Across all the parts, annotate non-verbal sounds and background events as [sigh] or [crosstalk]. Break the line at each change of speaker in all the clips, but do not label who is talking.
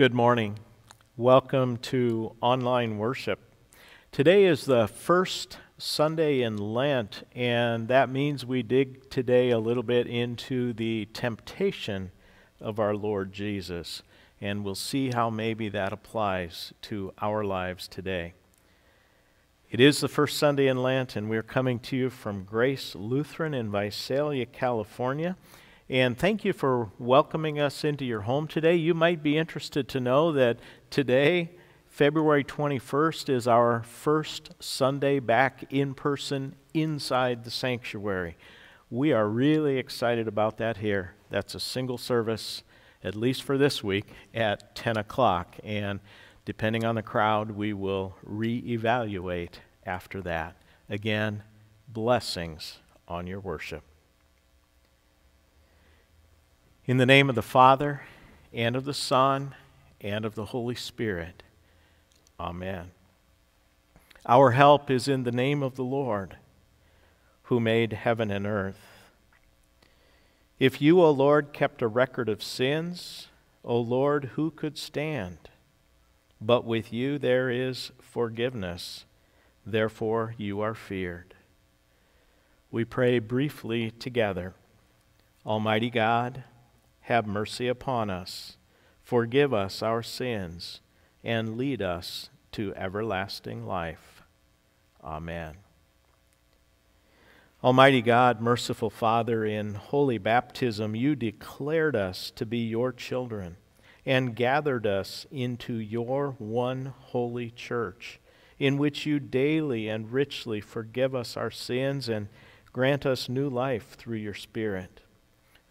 Good morning. Welcome to online worship. Today is the first Sunday in Lent, and that means we dig today a little bit into the temptation of our Lord Jesus, and we'll see how maybe that applies to our lives today. It is the first Sunday in Lent, and we're coming to you from Grace Lutheran in Visalia, California. And thank you for welcoming us into your home today. You might be interested to know that today, February 21st, is our first Sunday back in person inside the sanctuary. We are really excited about that here. That's a single service, at least for this week, at 10 o'clock. And depending on the crowd, we will reevaluate after that. Again, blessings on your worship. In the name of the Father, and of the Son, and of the Holy Spirit. Amen. Our help is in the name of the Lord, who made heaven and earth. If you, O Lord, kept a record of sins, O Lord, who could stand? But with you there is forgiveness, therefore you are feared. We pray briefly together. Almighty God, have mercy upon us, forgive us our sins, and lead us to everlasting life. Amen. Almighty God, merciful Father, in holy baptism, you declared us to be your children and gathered us into your one holy church, in which you daily and richly forgive us our sins and grant us new life through your Spirit.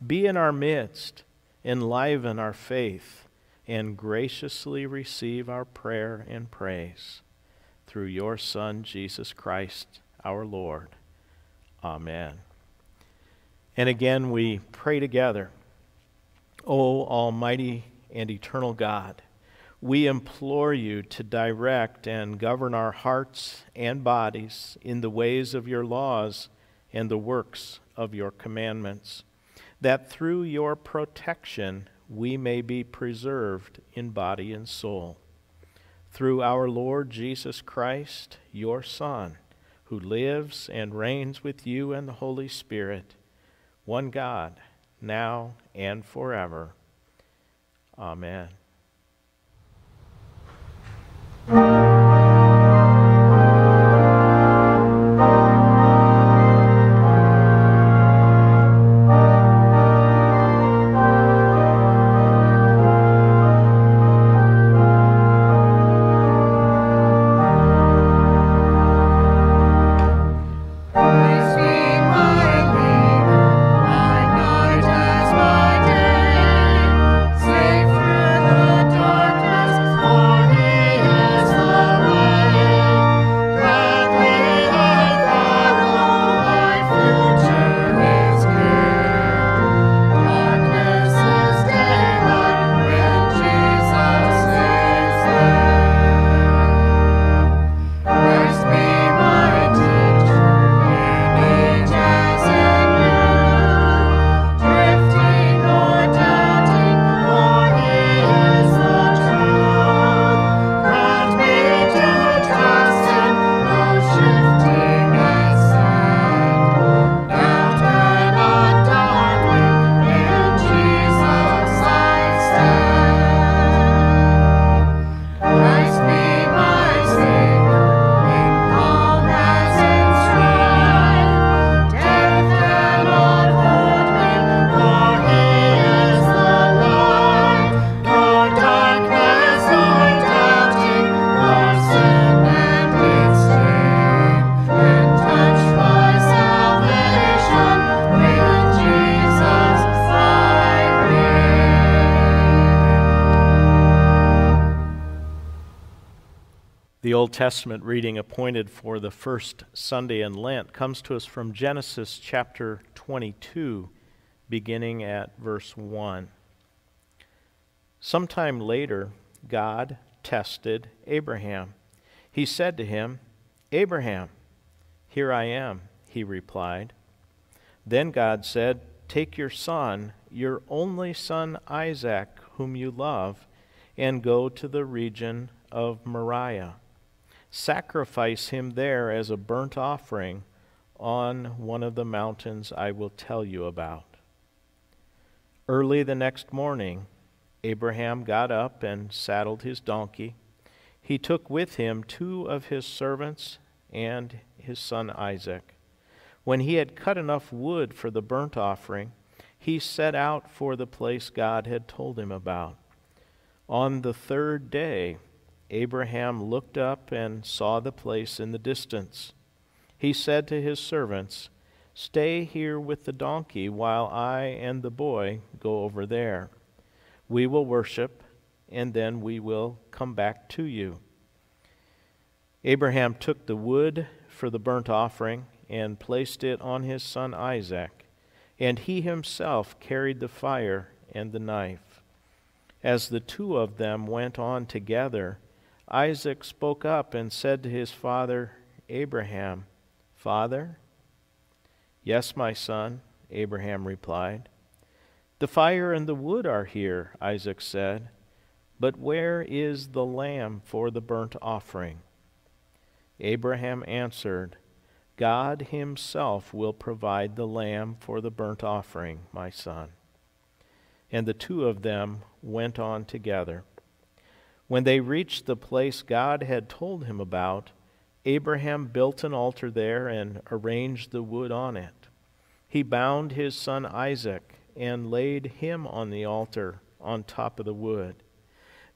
Be in our midst enliven our faith, and graciously receive our prayer and praise. Through your Son, Jesus Christ, our Lord. Amen. And again, we pray together. O Almighty and eternal God, we implore you to direct and govern our hearts and bodies in the ways of your laws and the works of your commandments that through your protection we may be preserved in body and soul. Through our Lord Jesus Christ, your Son, who lives and reigns with you and the Holy Spirit, one God, now and forever. Amen. Old Testament reading appointed for the first Sunday in Lent comes to us from Genesis chapter 22, beginning at verse 1. Sometime later, God tested Abraham. He said to him, Abraham, here I am, he replied. Then God said, Take your son, your only son Isaac, whom you love and go to the region of Moriah. Sacrifice him there as a burnt offering on one of the mountains I will tell you about. Early the next morning, Abraham got up and saddled his donkey. He took with him two of his servants and his son Isaac. When he had cut enough wood for the burnt offering, he set out for the place God had told him about. On the third day, Abraham looked up and saw the place in the distance. He said to his servants, Stay here with the donkey while I and the boy go over there. We will worship, and then we will come back to you. Abraham took the wood for the burnt offering and placed it on his son Isaac, and he himself carried the fire and the knife. As the two of them went on together, Isaac spoke up and said to his father Abraham, Father? Yes, my son, Abraham replied. The fire and the wood are here, Isaac said, but where is the lamb for the burnt offering? Abraham answered, God himself will provide the lamb for the burnt offering, my son. And the two of them went on together. When they reached the place God had told him about, Abraham built an altar there and arranged the wood on it. He bound his son Isaac and laid him on the altar on top of the wood.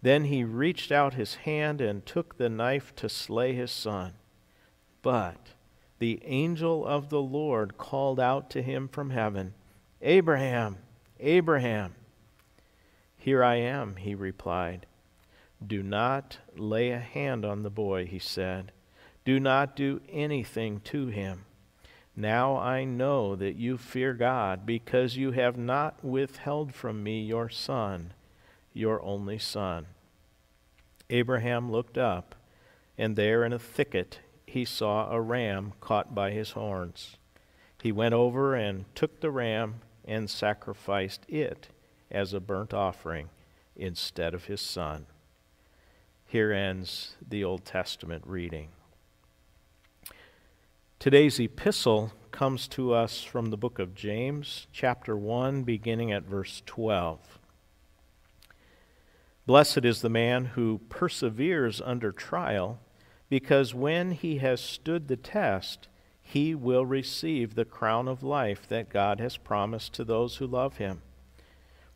Then he reached out his hand and took the knife to slay his son. But the angel of the Lord called out to him from heaven, Abraham, Abraham. Here I am, he replied. Do not lay a hand on the boy, he said. Do not do anything to him. Now I know that you fear God, because you have not withheld from me your son, your only son. Abraham looked up, and there in a thicket he saw a ram caught by his horns. He went over and took the ram and sacrificed it as a burnt offering instead of his son. Here ends the Old Testament reading. Today's epistle comes to us from the book of James, chapter 1, beginning at verse 12. Blessed is the man who perseveres under trial, because when he has stood the test, he will receive the crown of life that God has promised to those who love him.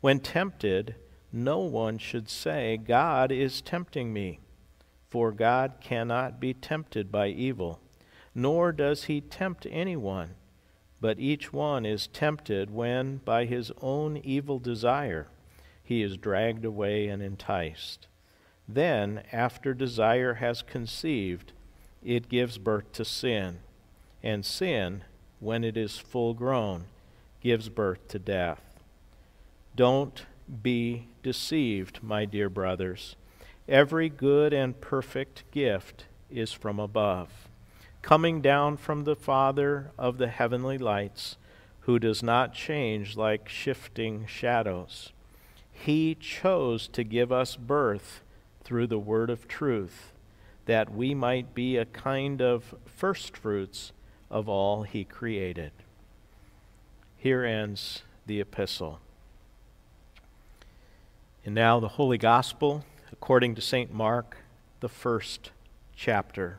When tempted, no one should say, God is tempting me, for God cannot be tempted by evil, nor does he tempt anyone. But each one is tempted when, by his own evil desire, he is dragged away and enticed. Then, after desire has conceived, it gives birth to sin. And sin, when it is full grown, gives birth to death. Don't be deceived, my dear brothers. Every good and perfect gift is from above, coming down from the Father of the heavenly lights, who does not change like shifting shadows. He chose to give us birth through the word of truth, that we might be a kind of firstfruits of all he created. Here ends the epistle. And now, the Holy Gospel according to St. Mark, the first chapter.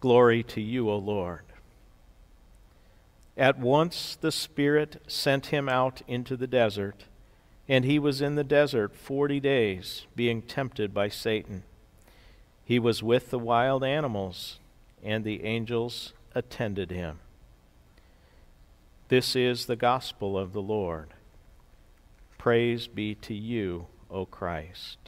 Glory to you, O Lord. At once the Spirit sent him out into the desert, and he was in the desert forty days, being tempted by Satan. He was with the wild animals, and the angels attended him. This is the gospel of the Lord. Praise be to you, O Christ.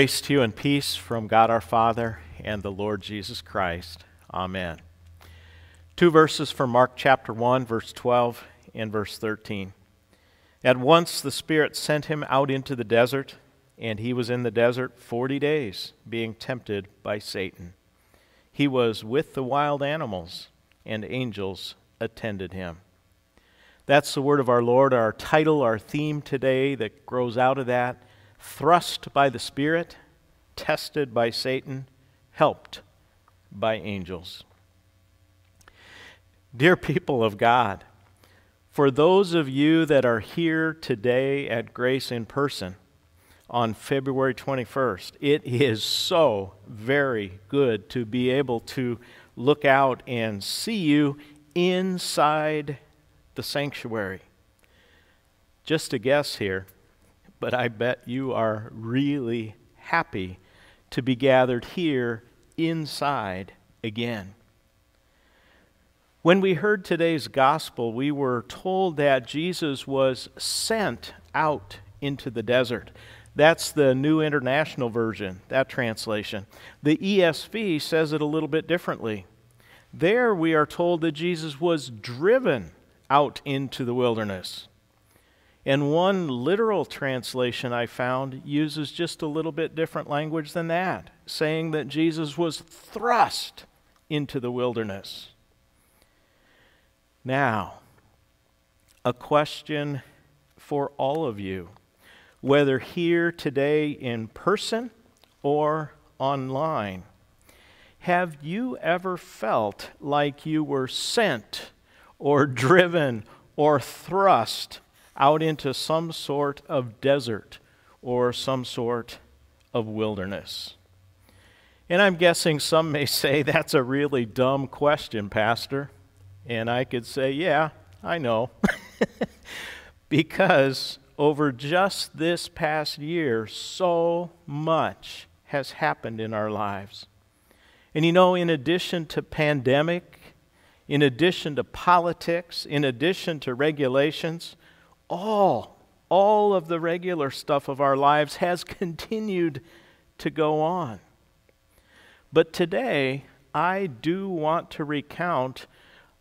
Grace to you and peace from God our Father and the Lord Jesus Christ. Amen. Two verses from Mark chapter 1, verse 12 and verse 13. At once the Spirit sent him out into the desert, and he was in the desert forty days, being tempted by Satan. He was with the wild animals, and angels attended him. That's the word of our Lord, our title, our theme today that grows out of that thrust by the Spirit, tested by Satan, helped by angels. Dear people of God, for those of you that are here today at Grace in person on February 21st, it is so very good to be able to look out and see you inside the sanctuary. Just a guess here, but I bet you are really happy to be gathered here inside again. When we heard today's gospel, we were told that Jesus was sent out into the desert. That's the New International Version, that translation. The ESV says it a little bit differently. There we are told that Jesus was driven out into the wilderness. And one literal translation I found uses just a little bit different language than that, saying that Jesus was thrust into the wilderness. Now, a question for all of you, whether here today in person or online. Have you ever felt like you were sent or driven or thrust out into some sort of desert or some sort of wilderness? And I'm guessing some may [laughs] say that's a really dumb question, Pastor. And I could say, yeah, I know. [laughs] because over just this past year, so much has happened in our lives. And you know, in addition to pandemic, in addition to politics, in addition to regulations, all, all of the regular stuff of our lives has [laughs] continued to go on. But today, I do want to recount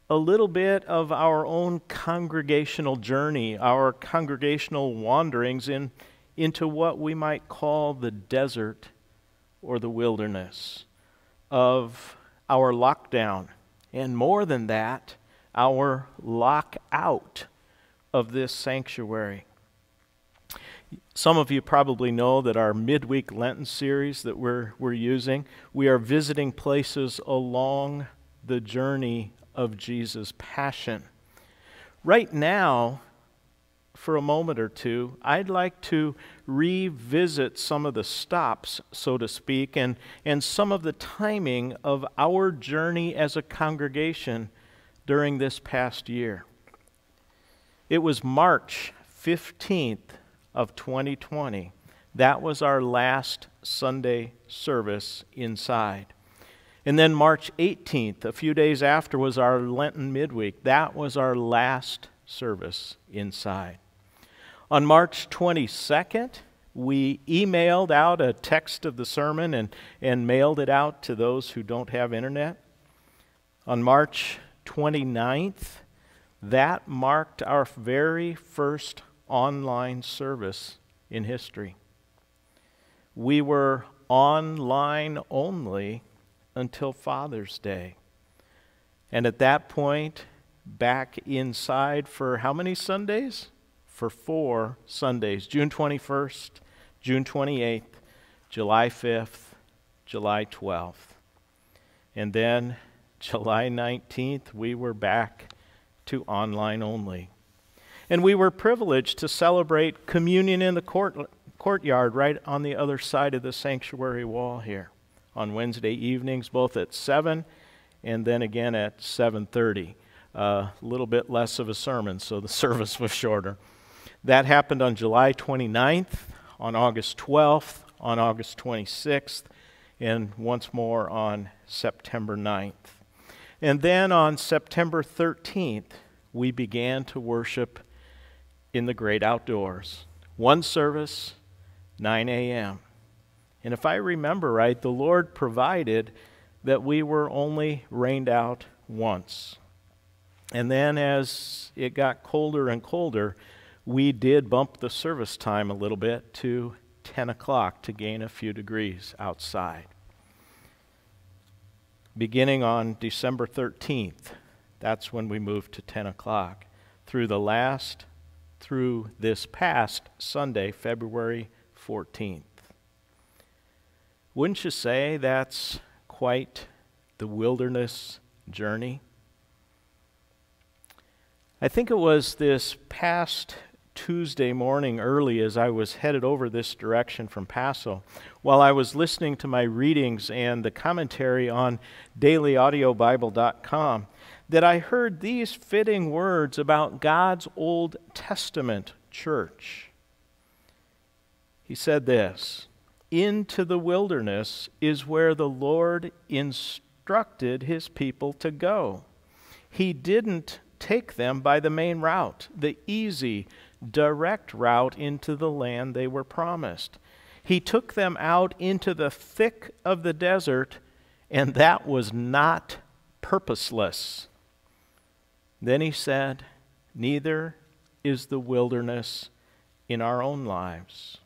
a little bit of our own congregational journey, our congregational wanderings in, into what we might call the desert or the wilderness of our lockdown. And more than that, our lockout of this sanctuary. Some of you probably know that our midweek Lenten series that we're, we're using, we are visiting places along the journey of Jesus' passion. Right now, for a moment or two, I'd like to revisit some of the stops, so to speak, and, and some of the timing of our journey as a congregation during this past year. It was March 15th of 2020. That was our last Sunday service inside. And then March 18th, a few days after, was our Lenten midweek. That was our last service inside. On March 22nd, we emailed out a text of the sermon and, and mailed it out to those who don't have internet. On March 29th, that marked our very first online service in history. We were online only until Father's Day. And at that point, back inside for how many Sundays? For four Sundays June 21st, June 28th, July 5th, July 12th. And then July 19th, we were back to online only. And we were privileged to celebrate communion in the court, courtyard right on the other side of the sanctuary wall here on Wednesday evenings, both at 7 and then again at 7:30. A uh, little bit less of a sermon, so the [laughs] service was shorter. That happened on July 29th, on August 12th, on August 26th, and once more on September 9th. And then on September 13th, we began to worship in the great outdoors. One service, 9 a.m. And if I remember right, the Lord provided that we were only rained out once. And then as it got colder and colder, we did bump the service time a little bit to 10 o'clock to gain a few degrees outside. Beginning on December 13th, that's when we moved to 10 o'clock. Through the last, through this past Sunday, February 14th. Wouldn't you say that's quite the wilderness journey? I think it was this past Tuesday morning early as I was headed over this direction from Paso, while I was listening to my readings and the commentary on dailyaudiobible.com, that I heard these fitting words about God's Old Testament church. He said this Into the wilderness is where the Lord instructed his people to go. He didn't take them by the main route, the easy, direct route into the land they were promised. He took them out into the thick of the desert, and that was not purposeless. Then he said, Neither is the wilderness in our own lives.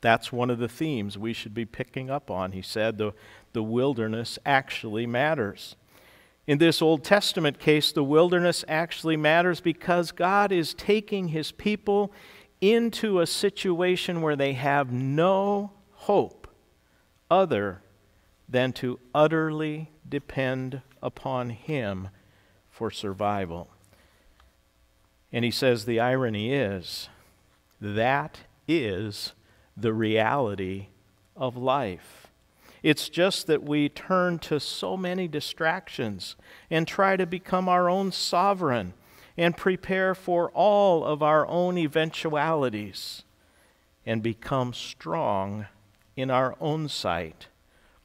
That's one of the themes we should be picking up on. He said the, the wilderness actually matters. In this Old Testament case, the wilderness actually matters because God is taking his people into a situation where they have no hope other than to utterly depend upon him for survival. And he says the irony is that is the reality of life. It's just that we turn to so many distractions and try to become our own sovereign and prepare for all of our own eventualities and become strong in our own sight,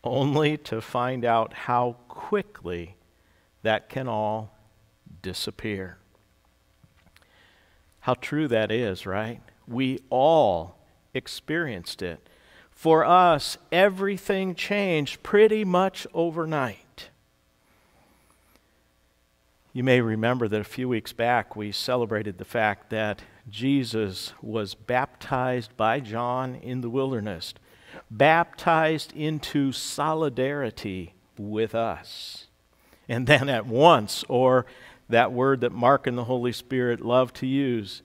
only to find out how quickly that can all disappear. How true that is, right? We all experienced it. For us, everything changed pretty much overnight. You may remember that a few weeks back we celebrated the fact that Jesus was baptized by John in the wilderness, baptized into solidarity with us. And then at once, or that word that Mark and the Holy Spirit love to use,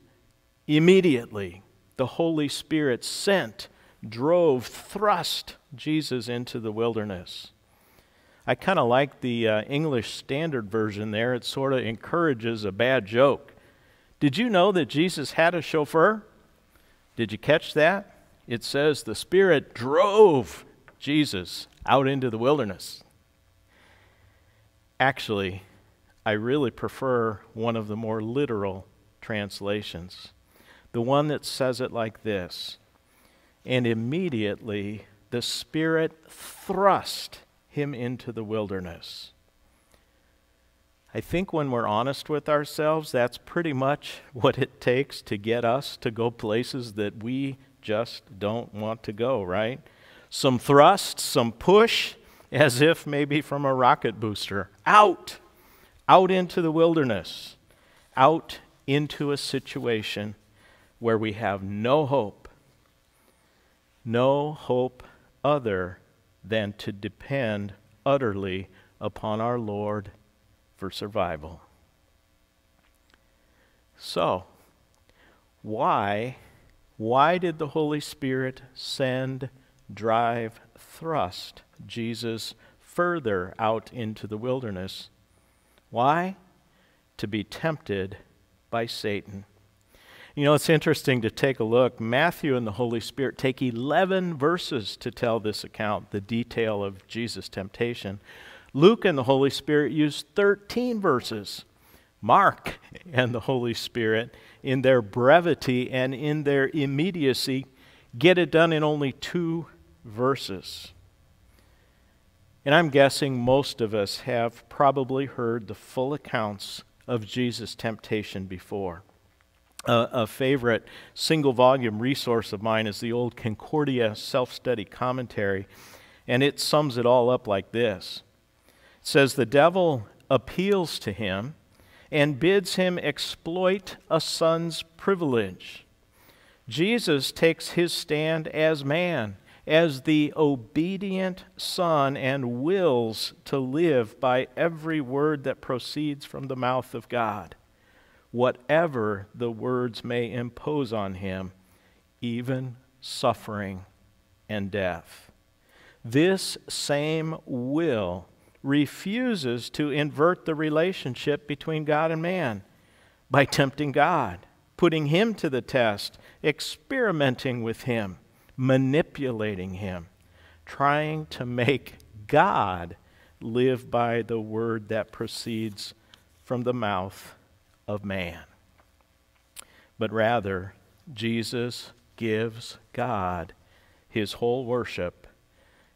immediately, the Holy Spirit sent drove, thrust Jesus into the wilderness. I kind of like the uh, English Standard Version there. It sort of encourages a bad joke. Did you know that Jesus had a chauffeur? Did you catch that? It says the Spirit drove Jesus out into the wilderness. Actually, I really prefer one of the more literal translations. The one that says it like this and immediately the Spirit thrust him into the wilderness. I think when we're honest with ourselves, that's pretty much [laughs] what it takes to get us to go places that we just don't want to go, right? Some thrust, some push, as if maybe from a rocket booster. Out! Out into the wilderness. Out into a situation where we have no hope no hope other than to depend utterly upon our Lord for survival. So, why why did the Holy Spirit send, drive, thrust Jesus further out into the wilderness? Why? To be tempted by Satan. You know, it's interesting to take a look. Matthew and the Holy Spirit take 11 verses to tell this account, the detail of Jesus' temptation. Luke and the Holy Spirit use 13 verses. Mark and the Holy Spirit, in their brevity and in their immediacy, get it done in only two verses. And I'm guessing most of us have probably heard the full accounts of Jesus' temptation before. A, favorite single volume resource of mine is the old Concordia self study commentary, and it sums it all up like this It says, The devil appeals to him and bids him exploit a son's privilege. Jesus takes his stand as man, as the obedient son, and wills to live by every word that proceeds from the mouth of God, whatever the words may impose on him, even suffering and death. This same will refuses to invert the relationship between God and man by tempting God, putting him to the test, experimenting with him, manipulating him, trying to make God live by the word that proceeds from the mouth of man. But rather, Jesus gives God his whole worship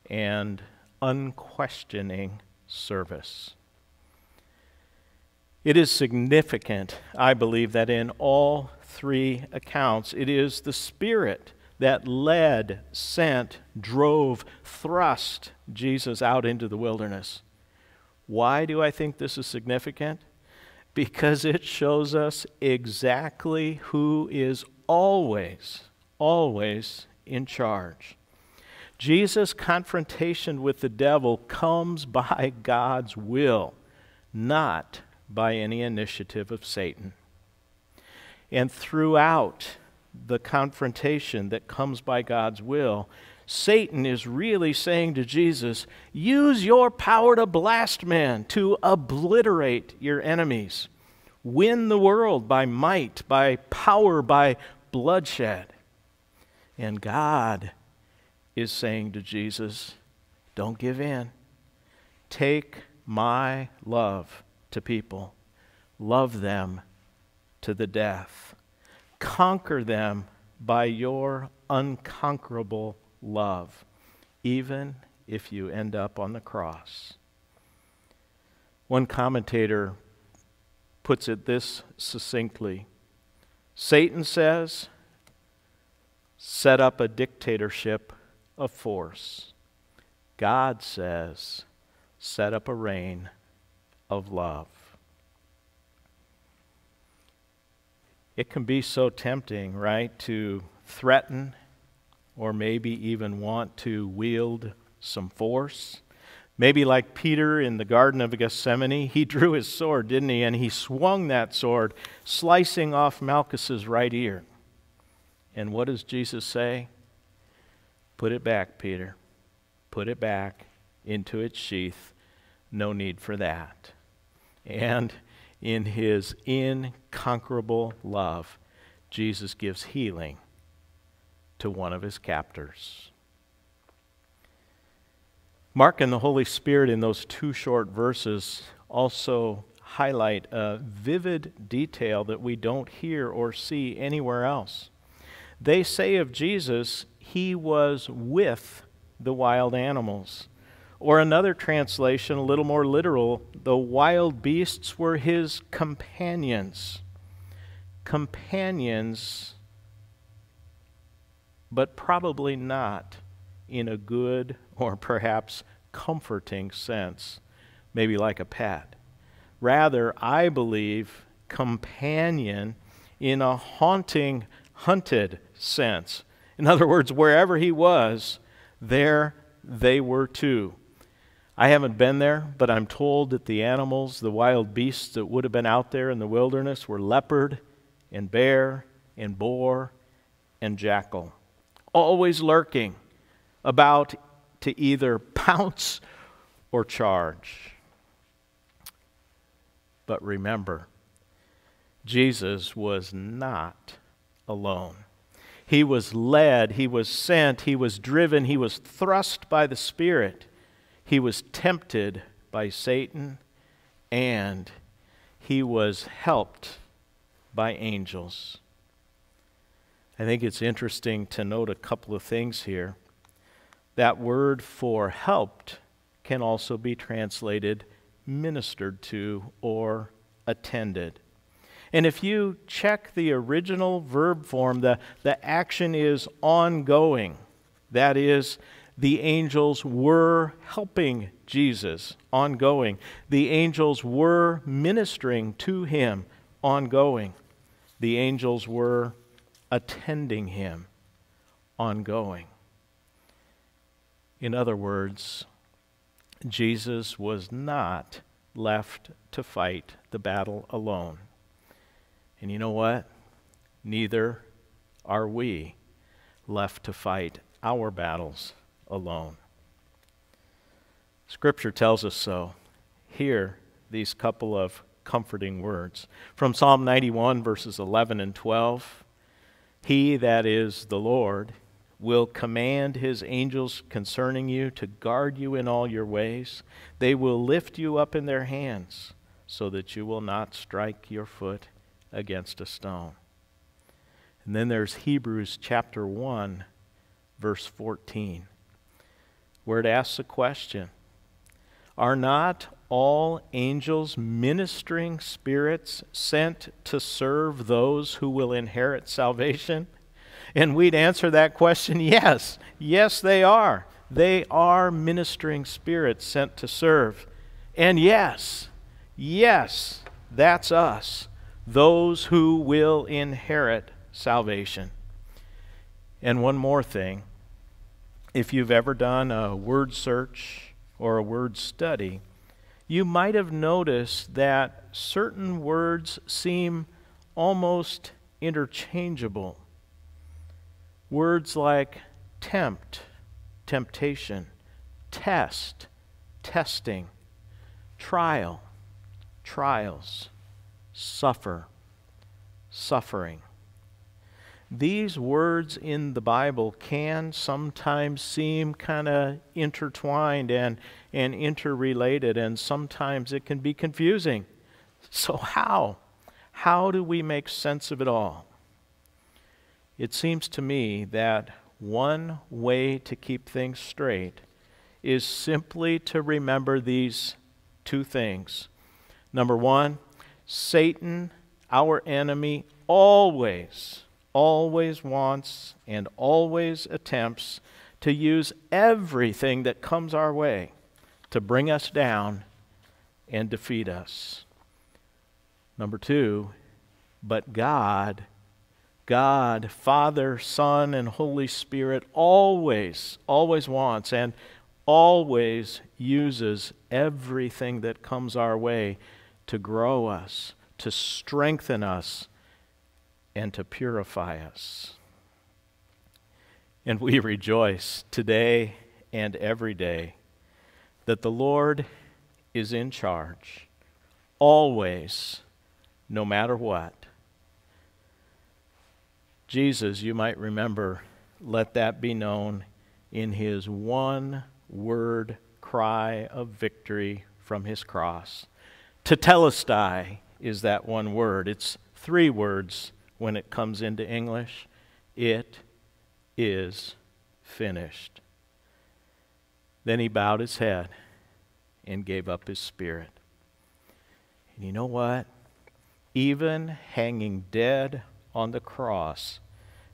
and unquestioning service. It is significant, I believe, that in all three accounts, it is the Spirit that led, sent, drove, thrust Jesus out into the wilderness. Why do I think this is significant? Because it shows us exactly who is always, always in charge. Jesus' confrontation with the devil comes by God's will, not by any initiative of Satan. And throughout the confrontation that comes by God's will, Satan is really saying to Jesus, Use your power to blast men, to obliterate your enemies. Win the world by might, by power, by bloodshed. And God is saying to Jesus, Don't give in. Take my love to people, love them to the death, conquer them by your unconquerable love, even if you end up on the cross. One commentator puts it this succinctly Satan says, set up a dictatorship of force. God says, set up a reign of love. It can be so tempting, right, to threaten or maybe even want to wield some force. Maybe like Peter in the Garden of Gethsemane, he [laughs] drew his sword, didn't he? And he swung that sword, slicing off Malchus's right ear. And what does Jesus say? Put it back, Peter. Put it back into its sheath. No need for that. And in his incomparable love, Jesus gives healing to one of his captors. Mark and the Holy Spirit in those two short verses also highlight a vivid detail that we don't hear or see anywhere else. They say of Jesus, he was with the wild animals. Or another translation, a little more literal, the wild beasts were his companions. Companions, but probably not in a good or perhaps comforting sense, maybe like a pet. Rather, I believe companion in a haunting, hunted sense in other words, wherever he was, there they were too. I haven't been there, but I'm told that the animals, the wild beasts that would have been out there in the wilderness, were leopard and bear and boar and jackal, always lurking about to either [laughs] pounce or charge. But remember, Jesus was not alone. He was led, he was sent, he was driven, he was thrust by the Spirit, he was tempted by Satan, and he was helped by angels. I think it's interesting to note a couple of things here. That word for helped can also be translated ministered to or attended. And if you check the original verb form, the, the action is ongoing. That is, the angels were helping Jesus ongoing. The angels were ministering to him ongoing. The angels were attending him ongoing. In other words, Jesus was not left to fight the battle alone. And you know what? Neither are we left to fight our battles alone. Scripture tells us so. Hear these couple of comforting words. From Psalm 91, verses 11 and 12 He that is the Lord will command his angels concerning you to guard you in all your ways. They will lift you up in their hands so that you will not strike your foot against a stone. And then there's Hebrews chapter 1, verse 14, where it asks a question Are not all angels ministering spirits sent to serve those who will inherit salvation? And we'd answer that question yes. Yes, they are. They are ministering spirits sent to serve. And yes, yes, that's us, those who will inherit salvation. And one more thing if you've ever done a word search or a word study, you might have noticed that certain words seem almost interchangeable. Words like tempt, temptation, test, testing, trial, trials, suffer, suffering. These words in the Bible can sometimes seem kind of intertwined and, and interrelated, and sometimes it can be confusing. So, how? How do we make sense of it all? It seems to me that one way to keep things straight is simply to remember these two things. Number one, Satan, our enemy, always, always wants and always attempts to use everything that comes our way to bring us down and defeat us. Number two, but God God, Father, Son, and Holy Spirit always, always wants and always uses everything that comes our way to grow us, to strengthen us, and to purify us. And we rejoice today and every day that the Lord is in charge, always, no matter what. Jesus, you might remember, let that be known in his one word cry of victory from his cross. Tetelestai is that one word. It's three words when it comes into English. It is finished. Then he bowed his head and gave up his spirit. And you know what? Even hanging dead on the cross,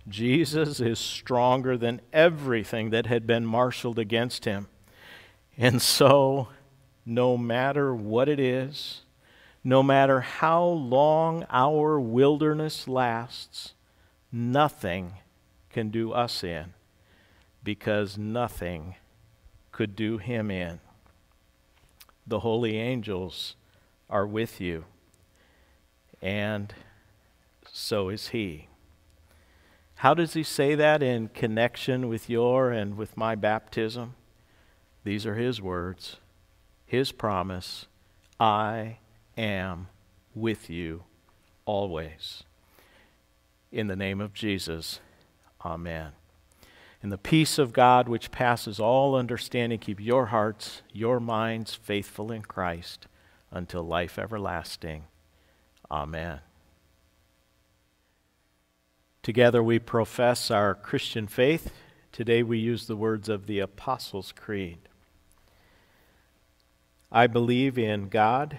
Jesus is stronger than everything that had been marshaled against him. And so, no matter what it is, no matter how long our wilderness lasts, nothing can do us in because nothing could do him in. The holy angels are with you, and so is he. How does he say that in connection with your and with my baptism? These are his words, his promise I am with you always. In the name of Jesus, amen. And the peace of God, which passes all understanding, keep your hearts, your minds faithful in Christ until life everlasting. Amen. Together we profess our Christian faith. Today we use the words of the Apostles' Creed. I believe in God,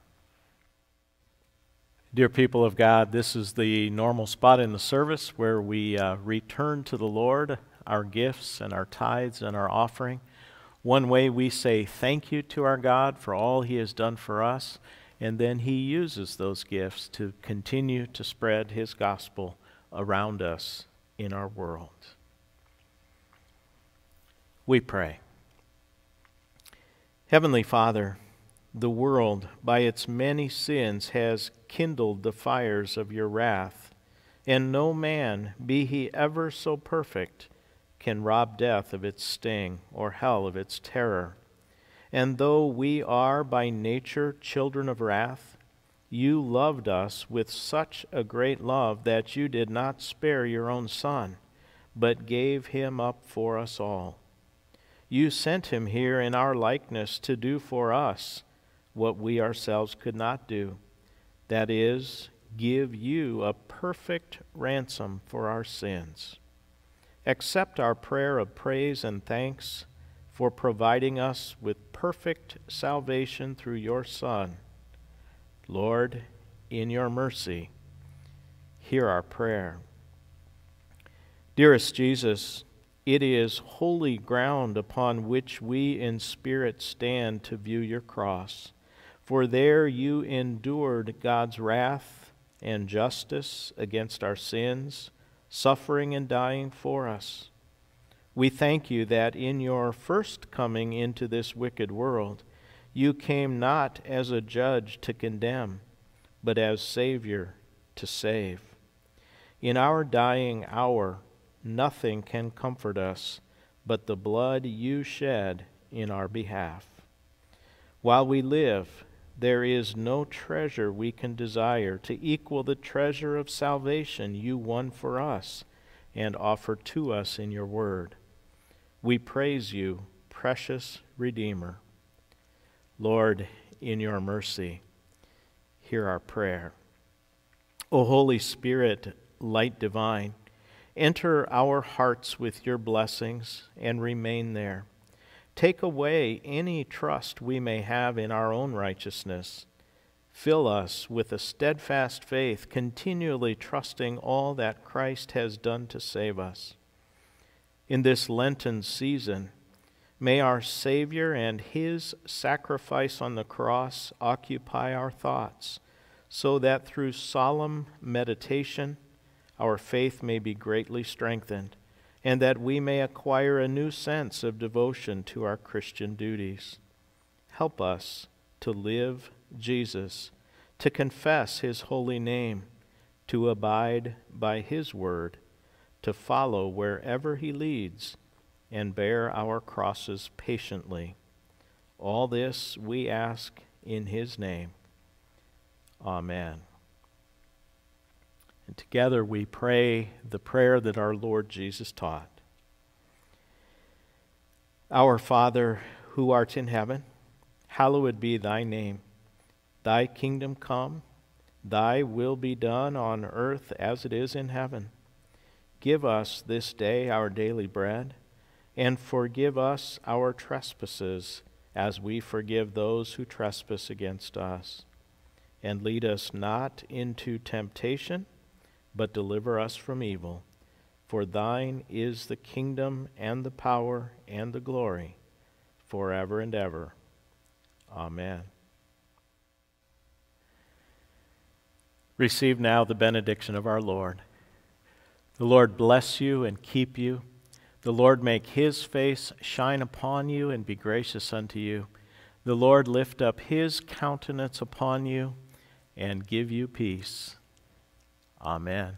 Dear people of God, this is the normal spot in the service where we uh, return to the Lord our gifts and our tithes and our offering. One way we say thank you to our God for all He has done for us, and then He uses those gifts to continue to spread His gospel around us in our world. We pray. Heavenly Father, the world, by its many sins, has kindled the fires of your wrath, and no man, be he ever so perfect, can rob death of its sting or hell of its terror. And though we are by nature children of wrath, you loved us with such a great love that you did not spare your own Son, but gave him up for us all. You sent him here in our likeness to do for us what we ourselves could not do that is, give you a perfect ransom for our sins. Accept our prayer of praise and thanks for providing us with perfect salvation through your Son. Lord, in your mercy, hear our prayer. Dearest Jesus, it is holy ground upon which we in spirit stand to view your cross. For there you endured God's wrath and justice against our sins, suffering and dying for us. We thank you that in your first coming into this wicked world, you came not as a judge to condemn, but as Savior to save. In our dying hour, nothing can comfort us but the blood you shed in our behalf. While we live, there is no treasure we can desire to equal the treasure of salvation you won for us and offer to us in your word. We praise you, precious Redeemer. Lord, in your mercy, hear our prayer. O Holy Spirit, light divine, enter our hearts with your blessings and remain there. Take away any trust we may have in our own righteousness. Fill us with a steadfast faith, continually trusting all that Christ has done to save us. In this Lenten season, may our Savior and His sacrifice on the cross occupy our thoughts, so that through solemn meditation, our faith may be greatly strengthened and that we may acquire a new sense of devotion to our Christian duties. Help us to live Jesus, to confess his holy name, to abide by his word, to follow wherever he leads, and bear our crosses patiently. All this we ask in his name. Amen. And together we pray the prayer that our Lord Jesus taught Our Father, who art in heaven, hallowed be thy name. Thy kingdom come, thy will be done on earth as it is in heaven. Give us this day our daily bread, and forgive us our trespasses as we forgive those who trespass against us. And lead us not into temptation but deliver us from evil. For thine is the kingdom and the power and the glory forever and ever. Amen. Receive now the benediction of our Lord. The Lord bless you and keep you. The Lord make his face shine upon you and be gracious unto you. The Lord lift up his countenance upon you and give you peace. Amen.